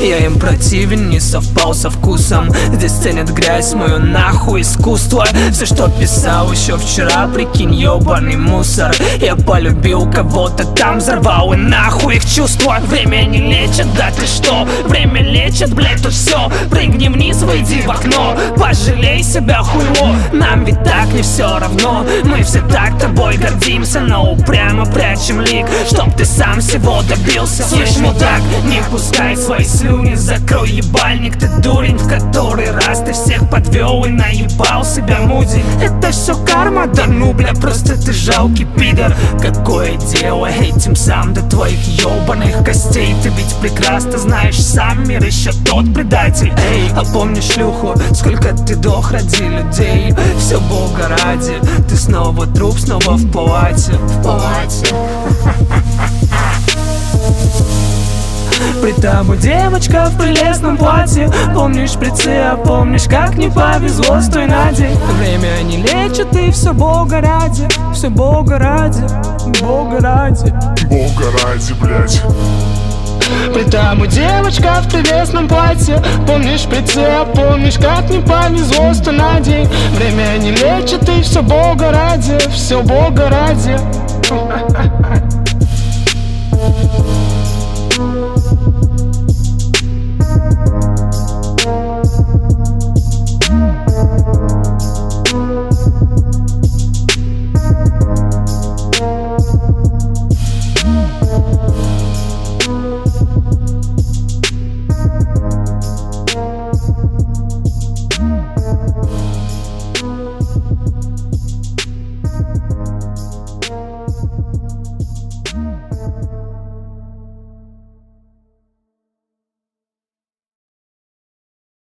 Я им противен, не совпал со вкусом. Здесь ценят грязь, мою нахуй искусство. Все, что писал еще вчера, прикинь, ебаный мусор. Я полюбил кого-то там, взорвал и нахуй их чувства. Время не лечит, да ты что? Время лечит, блядь, тут все Прыгни вниз, выйди в окно Пожалей себя, хуйло. Нам ведь так не все равно. Мы все так тобой гордимся Но упрямо прячем лик Чтоб ты сам всего добился. Слышь, мудак, не пускай свои слюни Закрой ебальник, ты дурень В который раз ты всех подвел И наебал себя муди. Это все карма, да ну, бля, просто ты жалкий пидор. Какое дело этим сам до твоих ебаных костей? Ты ведь прекрасно знаешь сам мир еще тот предатель. Эй, а помнишь шлюху, сколько ты дох ради людей? Все бога ради, ты снова труп, снова в палате. В палате При тому девочка в прелестном платье Помнишь шприцы, а помнишь, как не повезло с той Надей Время не лечит, и все бога ради Все бога ради, бога ради. Бога ради, блядь. При тому девочка в прелестном платье Помнишь шприцы, а помнишь, как не повезло с Надей Время не лечит, и все бога ради Все бога ради